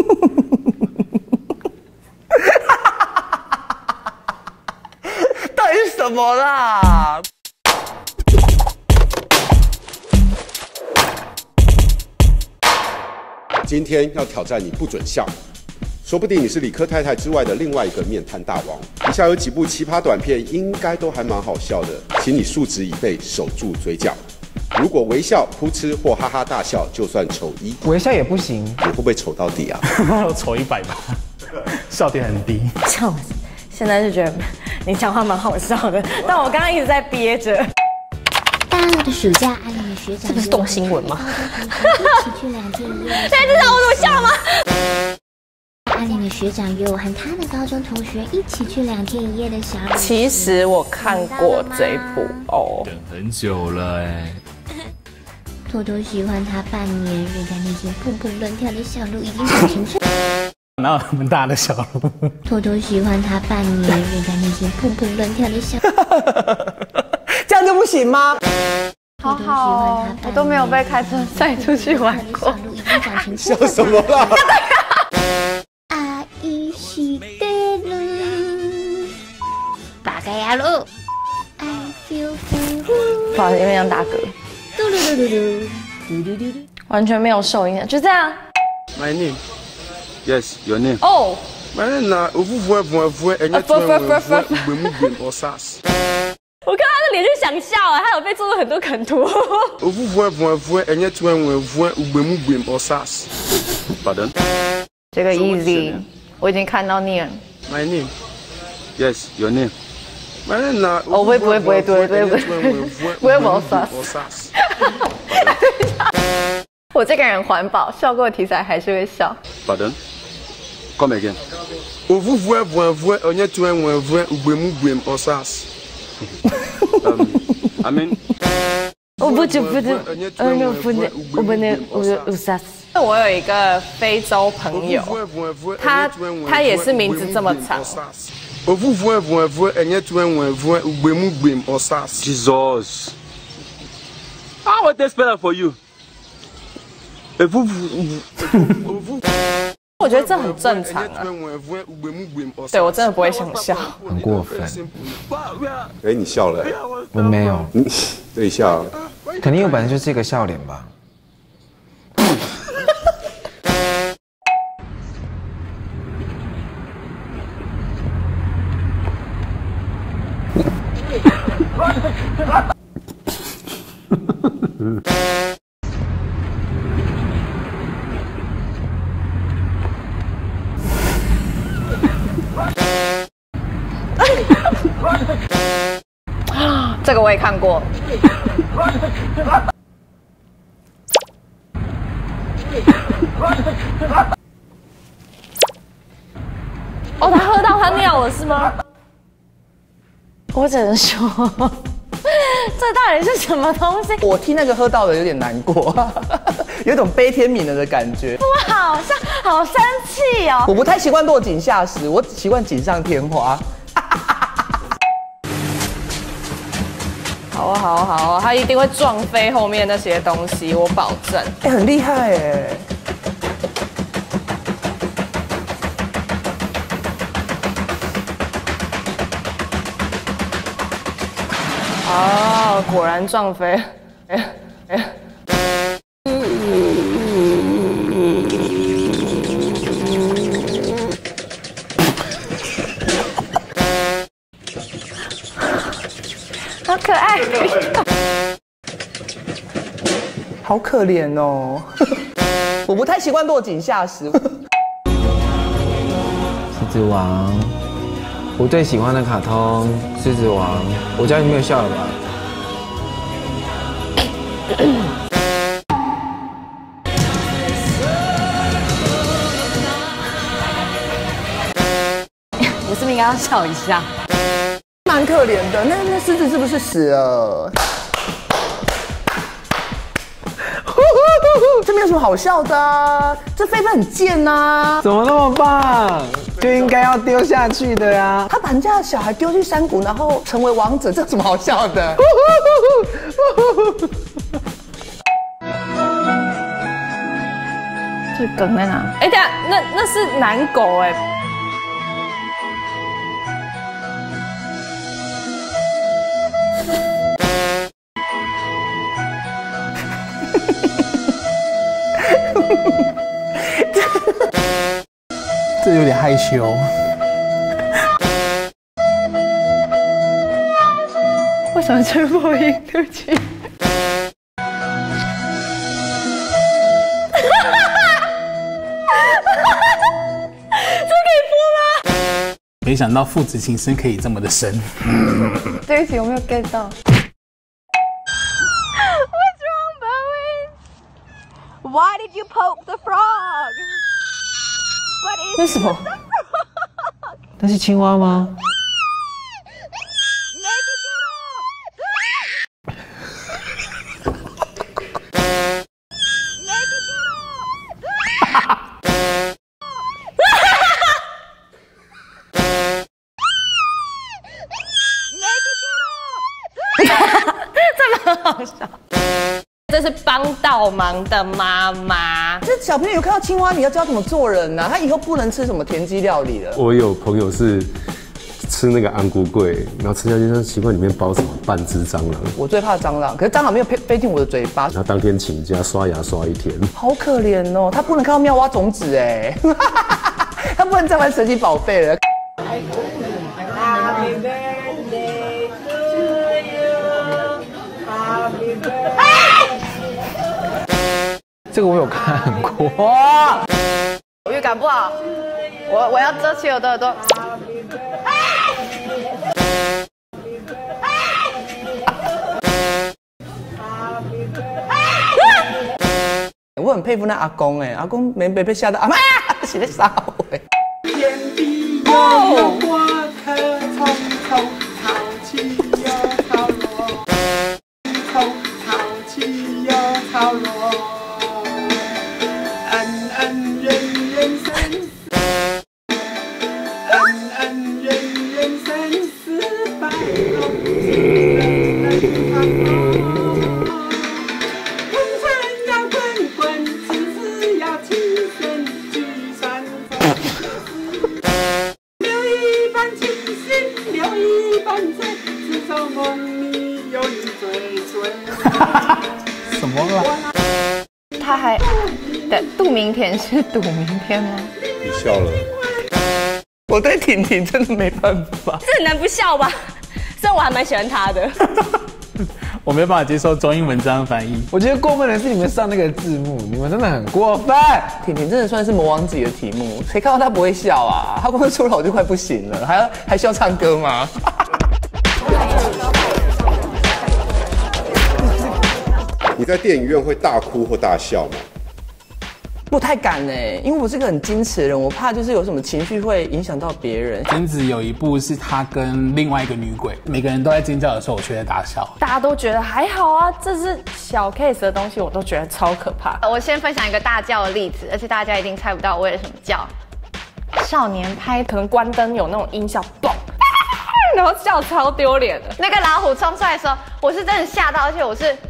到底是什么啦？今天要挑战你不准笑，说不定你是理科太太之外的另外一个面瘫大王。以下有几部奇葩短片，应该都还蛮好笑的，请你竖直椅背，守住嘴角。如果微笑、噗嗤或哈哈大笑，就算丑一。微笑也不行，你会不会丑到底啊？丑一百吧，笑点很低。笑，现在就觉得你讲话蛮好笑的，但我刚刚一直在憋着。大二的暑假，阿玲的学长这不是动新闻吗？一起去两天一夜。现在知道我怎么笑吗？阿玲的学长约我和他的高中同学一起去两天一夜的小旅。其实我看过这一部哦。等很久了哎。偷偷喜欢他半年，人家那些砰砰乱跳的小鹿已经长成这。哪有那么大的小鹿？偷偷喜欢他半年，人家那些砰砰乱跳的小。这样就不行吗？好好哦，我都没有被开车载出去玩过。笑什么啦？阿姨是的路，大概呀路，I feel free。不好意思，因为想打嗝。嘟噜噜噜噜，嘟嘟嘟嘟，完全没有受影响，就这样。My name. Yes, your name. Oh.，My name na ofufu efun efun enye tu enwe efun ugbemu gbem osas. 我看他的脸就想笑啊，他有被做了很多梗图。Ofufu osas. Pardon? 这个 easy，我已经看到你了。My name. Yes, your name. 哦，不会不会不会不会不会不会不会 osas。osas. 我这个人环保，笑过的题材还是会笑。Pardon? Come again. Ofufu efun efun enye tu enwe efun ugbemu gbem osas. Um, I mean. 我不知不知，呃，那不能，我不能，我我杀死。我有一个非洲朋友，他他也是名字这么长。Ofufu efun efun enye tu enwe efun ugbemu gbem osas. Jesus. How would they spell it for you? Efufu. 我觉得这很正常啊。对我真的不会想笑。很过分。哎，你笑了、我没有，嗯，对笑。肯定有本来就是一个笑脸吧。啊 这个我也看过。哦，他喝到他尿了是吗？我只能说，这到底是什么东西？我替那个喝到的有点难过，有种悲天悯人的感觉。我好像好生气哦。我不太习惯落井下石，我只习惯锦上添花。好啊好啊好啊，他一定会撞飞后面那些东西，我保证。哎、很厉害哎！哦，果然撞飞。哎哎。好可爱。好可怜哦，我不太习惯落井下石。狮子王，我最喜欢的卡通《狮子王》，我家里没有笑了吧？我是不是应该要笑一下？蛮可怜的，那那狮子是不是死了？这没有什么好笑的、啊，这狒狒很贱呐、怎么那么棒？就应该要丢下去的呀！他把人家的小孩丢去山谷，然后成为王者，这有什么好笑的？这梗在哪？哎，等下，那那是男狗哎。这有点害羞。为什么吹破音？对不起。没想到父子情深可以这么的深。对不起，我没有 get 到。Why did you poke the frog? 为什么？那是青蛙吗？这是帮倒忙的妈妈。这小朋友有看到青蛙，你要教怎么做人呐？他以后不能吃什么田鸡料理了。我有朋友是吃那个安菇桂，然后吃下去，他奇怪里面包什么半只蟑螂。我最怕蟑螂，可是蟑螂没有飞飞进我的嘴巴。他当天请假刷牙刷一天，好可怜哦。他不能看到妙蛙种子哎，他不能再玩神奇宝贝了。这个我有看过。我预感不好，我我要遮起我的耳朵。我很佩服那阿公哎，阿公没被被吓到，阿妈写的啥喂？明天是赌明天吗？你笑了，我对婷婷真的没办法。这很难不笑吧？虽然我还蛮喜欢他的。我没办法接受中英文这样翻译。我觉得过分的是你们上那个字幕，你们真的很过分。婷婷真的算是魔王级的题目，谁看到他不会笑啊？他光出来我就快不行了，还要还需要唱歌吗？你在电影院会大哭或大笑吗？不太敢哎，因为我是个很矜持的人，我怕就是有什么情绪会影响到别人。贞子有一部是她跟另外一个女鬼，每个人都在尖叫的时候，我却在大笑。大家都觉得还好啊，这是小 case 的东西，我都觉得超可怕。我先分享一个大叫的例子，而且大家一定猜不到我为了什么叫。少年拍可能关灯有那种音效，嘣，然后笑超丢脸的。那个老虎冲出来的时候，我是真的吓到，而且我是啊！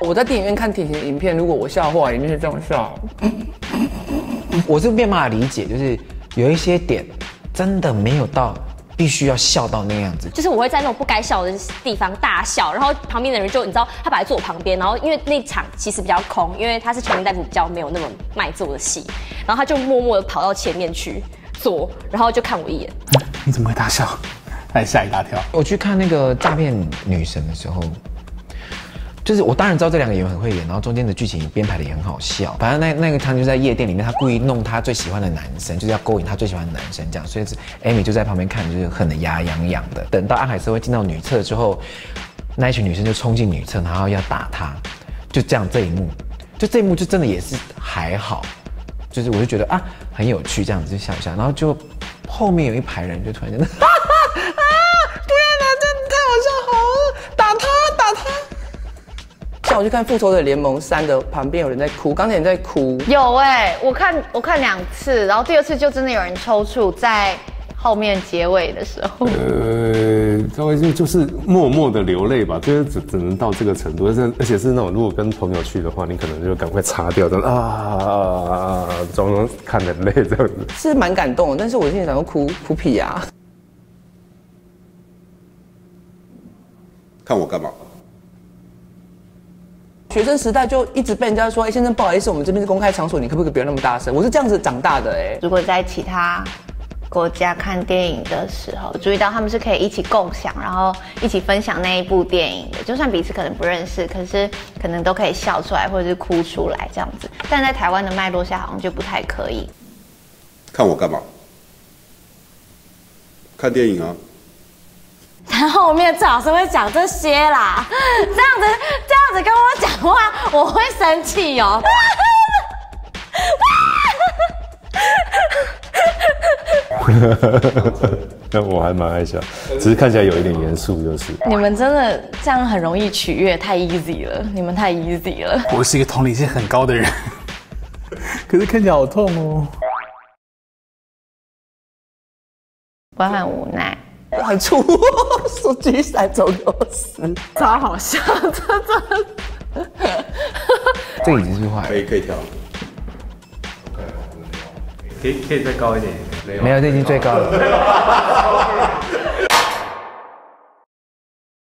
我在电影院看婷婷的影片，如果我笑的话，一定是这样笑。我是没办法理解，就是有一些点真的没有到必须要笑到那样子。就是我会在那种不该笑的地方大笑，然后旁边的人就你知道，他本来坐我旁边，然后因为那场其实比较空，因为他是全民大夫比较没有那么卖座的戏，然后他就默默的跑到前面去坐，然后就看我一眼。你怎么会大笑？还吓一大跳。我去看那个诈骗女神的时候。就是我当然知道这两个演员很会演，然后中间的剧情编排的也很好笑。反正那那个他就在夜店里面，他故意弄他最喜欢的男生，就是要勾引他最喜欢的男生这样。所以是艾米就在旁边看，就是恨得牙痒痒的。等到安海瑟薇进到女厕之后，那一群女生就冲进女厕，然后要打他，就这样这一幕，就这一幕就真的也是还好，就是我就觉得啊很有趣这样子就笑一笑，然后就后面有一排人就突然间。我去看《复仇者联盟三》的旁边有人在哭，刚才你在哭。有哎，我看我看两次，然后第二次就真的有人抽搐在后面结尾的时候，呃，稍微就就是默默的流泪吧，就是只只能到这个程度，而且而且是那种如果跟朋友去的话，你可能就赶快擦掉，这样啊，装装看着泪这样子。是蛮感动的，但是我现在想要哭哭屁啊！看我干嘛？学生时代就一直被人家说，哎、先生不好意思，我们这边是公开场所，你可不可以不要那么大声？我是这样子长大的、哎，如果在其他国家看电影的时候，注意到他们是可以一起共享，然后一起分享那一部电影的，就算彼此可能不认识，可是可能都可以笑出来或者是哭出来这样子。但在台湾的脉络下，好像就不太可以。看我干嘛？看电影啊！他后面最好是会讲这些啦，这样子这样子跟话，我会生气哦。但 我还蛮爱笑，只是看起来有一点严肃，就是。你们真的这样很容易取悦，太 easy 了，你们太 easy 了。我是一个同理心很高的人，可是看起来好痛哦。我很无奈，很粗，说举伞走螺丝，超好笑，真的。这个已经是坏，可以可以调。可以可以再高一点，没有，这已经最高了。